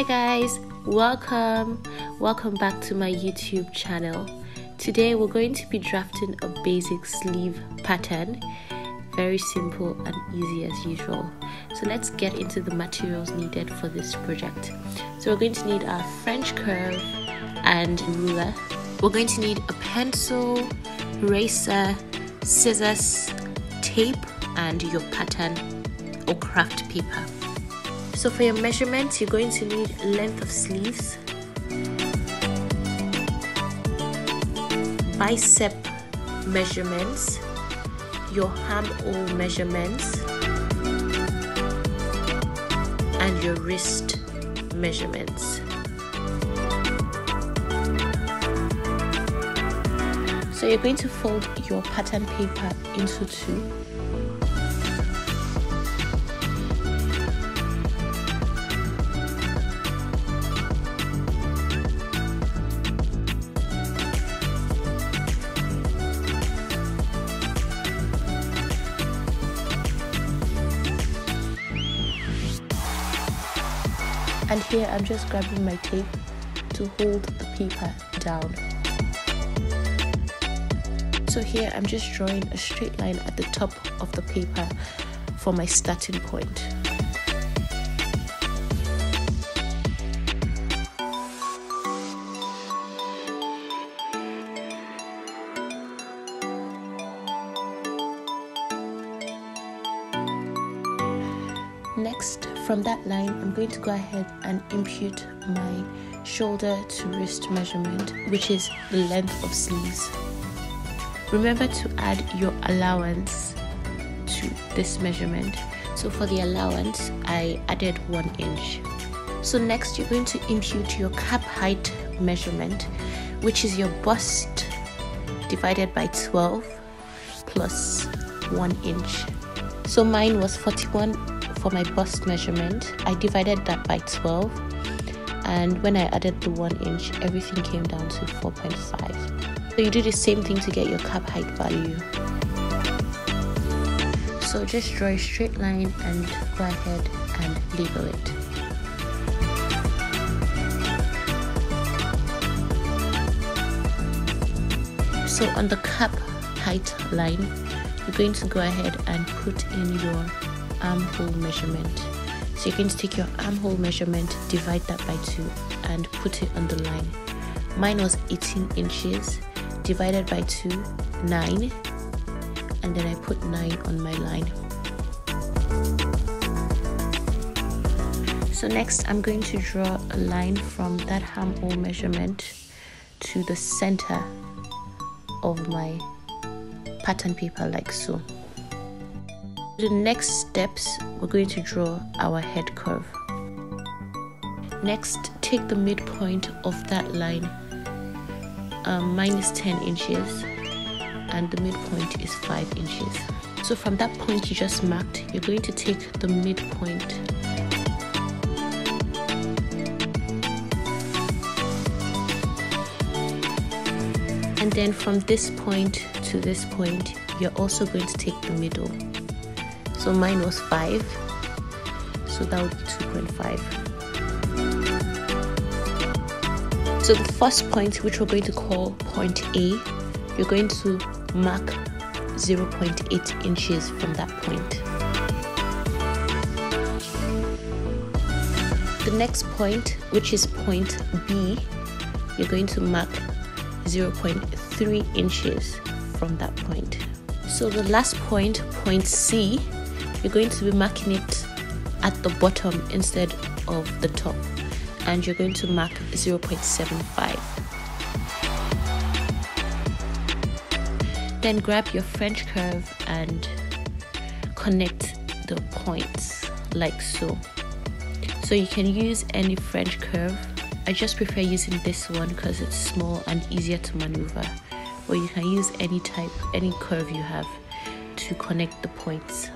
Hi guys, welcome. Welcome back to my YouTube channel. Today we're going to be drafting a basic sleeve pattern. Very simple and easy as usual. So let's get into the materials needed for this project. So we're going to need our French curve and ruler. We're going to need a pencil, eraser, scissors, tape and your pattern or craft paper. So for your measurements, you're going to need length of sleeves, bicep measurements, your armhole measurements, and your wrist measurements. So you're going to fold your pattern paper into two and here I'm just grabbing my tape to hold the paper down. So here I'm just drawing a straight line at the top of the paper for my starting point. Next, from that line, I'm going to go ahead and impute my shoulder to wrist measurement, which is the length of sleeves. Remember to add your allowance to this measurement. So for the allowance, I added one inch. So next, you're going to impute your cap height measurement, which is your bust divided by 12 plus 1 inch. So mine was 41 for my bust measurement, I divided that by 12 and when I added the 1 inch, everything came down to 4.5. So you do the same thing to get your cap height value. So just draw a straight line and go ahead and label it. So on the cap height line, you're going to go ahead and put in your armhole measurement. So you can take your armhole measurement, divide that by 2 and put it on the line. Mine was 18 inches, divided by 2, 9 and then I put 9 on my line. So next I'm going to draw a line from that armhole measurement to the center of my pattern paper like so the next steps we're going to draw our head curve. Next take the midpoint of that line um, minus 10 inches and the midpoint is 5 inches. So from that point you just marked you're going to take the midpoint. And then from this point to this point you're also going to take the middle so mine was 5 so that would be 2.5 so the first point which we're going to call point A you're going to mark 0.8 inches from that point. The next point which is point B you're going to mark 0.3 inches from that point. So the last point point C you're going to be marking it at the bottom instead of the top. And you're going to mark 0.75 then grab your french curve and connect the points like so. So you can use any french curve. I just prefer using this one because it's small and easier to maneuver. Or you can use any type any curve you have to connect the points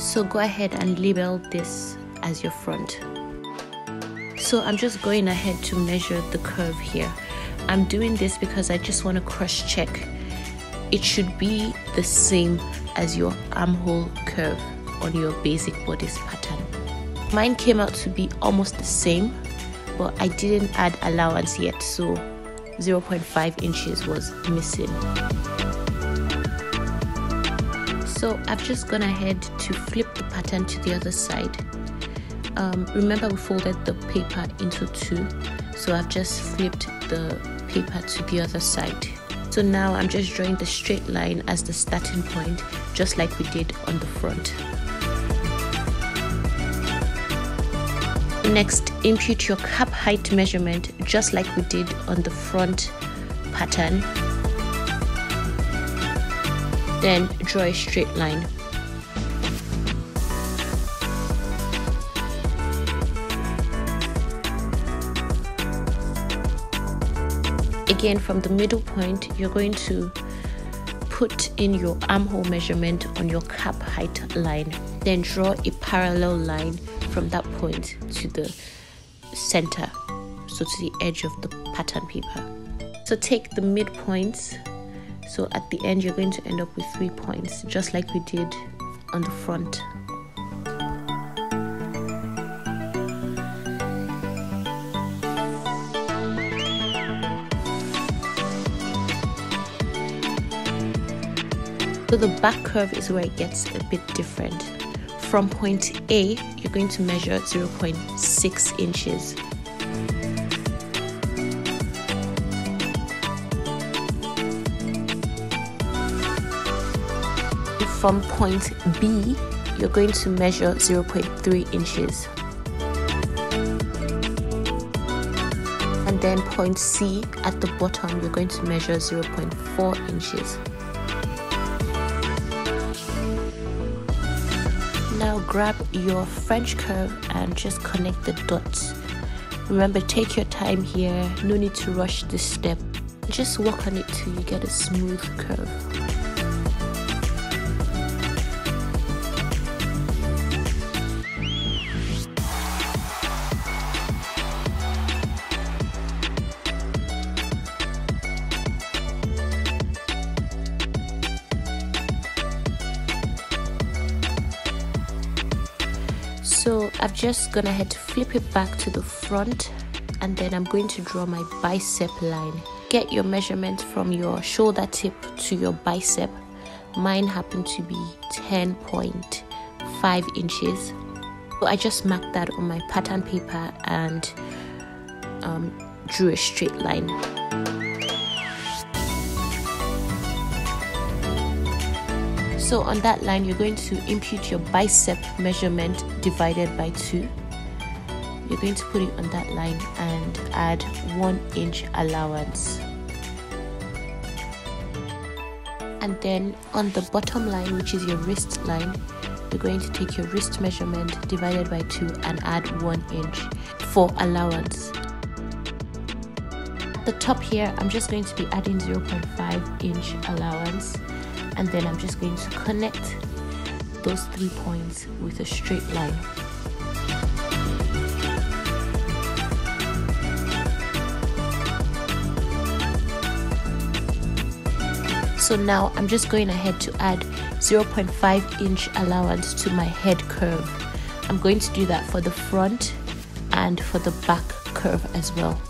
so go ahead and label this as your front so I'm just going ahead to measure the curve here I'm doing this because I just want to cross check it should be the same as your armhole curve on your basic bodice pattern. Mine came out to be almost the same, but I didn't add allowance yet, so 0.5 inches was missing. So I've just gone ahead to flip the pattern to the other side. Um, remember we folded the paper into two, so I've just flipped the paper to the other side. So now I'm just drawing the straight line as the starting point, just like we did on the front. Next, impute your cap height measurement just like we did on the front pattern. Then draw a straight line. Again, from the middle point, you're going to put in your armhole measurement on your cap height line. Then draw a parallel line from that point to the center, so to the edge of the pattern paper. So take the midpoints. So at the end, you're going to end up with three points, just like we did on the front. So the back curve is where it gets a bit different. From point A, you're going to measure 0.6 inches. From point B, you're going to measure 0.3 inches. And then point C at the bottom, you're going to measure 0.4 inches. now grab your French curve and just connect the dots. Remember, take your time here, no need to rush this step. Just work on it till you get a smooth curve. I've just gone ahead to flip it back to the front and then I'm going to draw my bicep line. Get your measurement from your shoulder tip to your bicep. Mine happened to be 10.5 inches. So I just marked that on my pattern paper and um, drew a straight line So on that line, you're going to impute your bicep measurement divided by 2. You're going to put it on that line and add 1 inch allowance. And then on the bottom line, which is your wrist line, you're going to take your wrist measurement divided by 2 and add 1 inch for allowance. At the top here, I'm just going to be adding 0.5 inch allowance and then I'm just going to connect those three points with a straight line. So now I'm just going ahead to add 0.5 inch allowance to my head curve. I'm going to do that for the front and for the back curve as well.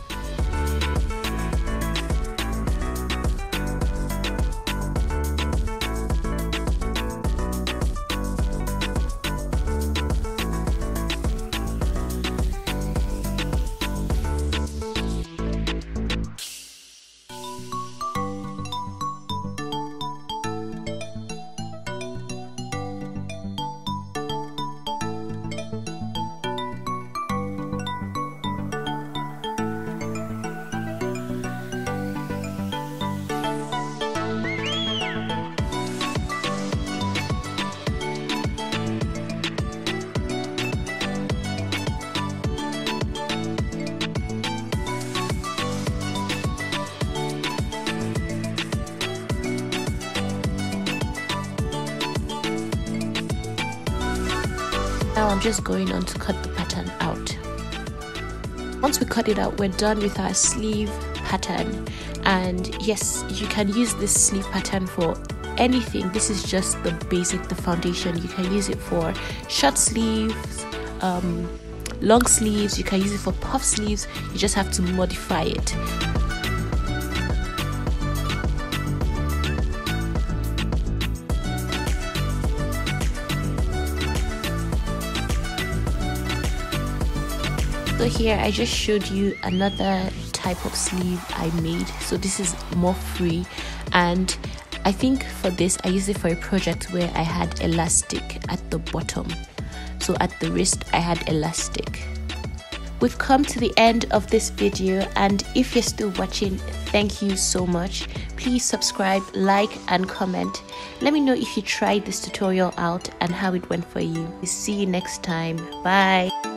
Just going on to cut the pattern out. Once we cut it out, we're done with our sleeve pattern. And yes you can use this sleeve pattern for anything. This is just the basic the foundation. You can use it for short sleeves um, long sleeves. You can use it for puff sleeves. You just have to modify it so here I just showed you another type of sleeve I made. So this is more free. And I think for this I used it for a project where I had elastic at the bottom. So at the wrist I had elastic. We've come to the end of this video. And if you're still watching thank you so much. Please subscribe like and comment. Let me know if you tried this tutorial out and how it went for you. See you next time. Bye